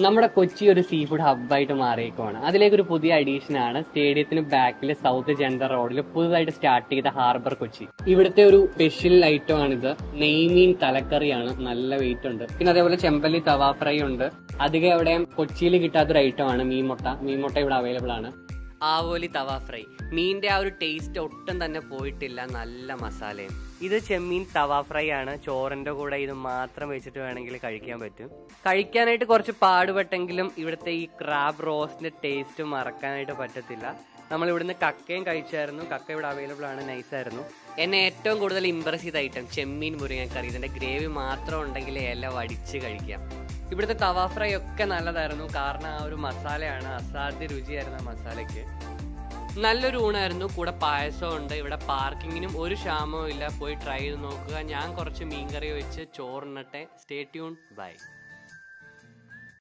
നമ്മുടെ കൊച്ചി ഒരു sea food ഹബ്ബായിട്ട് മാറിയേക്കുവാണ്. അതിലേക്ക് ഒരു പുതിയ അഡീഷൻ ആണ് സ്റ്റേഡിയത്തിന് ബാക്കിൽ സൗത്ത് ജെൻഡർ റോഡിൽ പുതുതായിട്ട് സ്റ്റാർട്ട് ചെയ്ത ഹാർബർ കൊച്ചി. ഇവിടുത്തെ ഒരു സ്പെഷ്യൽ ഐറ്റം ആണിത്. നെയ്മീൻ തലക്കറിയാണ്. നല്ല വെയിറ്റ് ഉണ്ട്. പിന്നെ അതേപോലെ ചെമ്പല്ലി തവാ ഫ്രൈ ഉണ്ട്. അധികം എവിടെയും കൊച്ചിയിൽ കിട്ടാത്തൊരു ഐറ്റം ആണ് മീൻ മുട്ട. മീൻ മുട്ട ഇവിടെ അവൈലബിൾ ആണ്. ആവോലി തവ ഫ്രൈ. മീനിന്റെ ആ ഒരു ടേസ്റ്റ് ഒട്ടും തന്നെ പോയിട്ടില്ല. നല്ല മസാലയും. ഇത് ചെമ്മീൻ തവ ഫ്രൈ ആണ്. ചോറിന്റെ കൂടെ ഇത് മാത്രം വെച്ചിട്ട് വേണമെങ്കിൽ കഴിക്കാൻ പറ്റും. കഴിക്കാനായിട്ട് കുറച്ച് പാടുപെട്ടെങ്കിലും ഇവിടുത്തെ ഈ ക്രാബ് റോസ്റ്റിന്റെ ടേസ്റ്റ് മറക്കാനായിട്ട് പറ്റത്തില്ല. നമ്മൾ ഇവിടുന്ന് കക്കയും കഴിച്ചായിരുന്നു. കക്ക ഇവിടെ അവൈലബിൾ ആണ്. നൈസായിരുന്നു എന്നെ ഏറ്റവും കൂടുതൽ ഇമ്പ്രസ് ചെയ്ത ഐറ്റം ചെമ്മീൻ മുരിങ്ങക്കറി. ഇതിന്റെ ഗ്രേവി മാത്രം ഉണ്ടെങ്കിൽ ഇല വടിച്ച് കഴിക്കാം. ഇവിടുത്തെ തവ ഫ്രൈ ഒക്കെ നല്ലതായിരുന്നു. കാരണം ആ ഒരു മസാലയാണ് അസാധ്യ രുചിയായിരുന്നു ആ മസാലയ്ക്ക്. നല്ലൊരു ഊണായിരുന്നു. കൂടെ പായസവും ഉണ്ട്. ഇവിടെ പാർക്കിങ്ങിനും ഒരു ക്ഷാമവും ഇല്ല. പോയി ട്രൈ ചെയ്ത് നോക്കുക. ഞാൻ കുറച്ച് മീൻകറി വെച്ച് ചോറിനട്ടെ. Stay tune by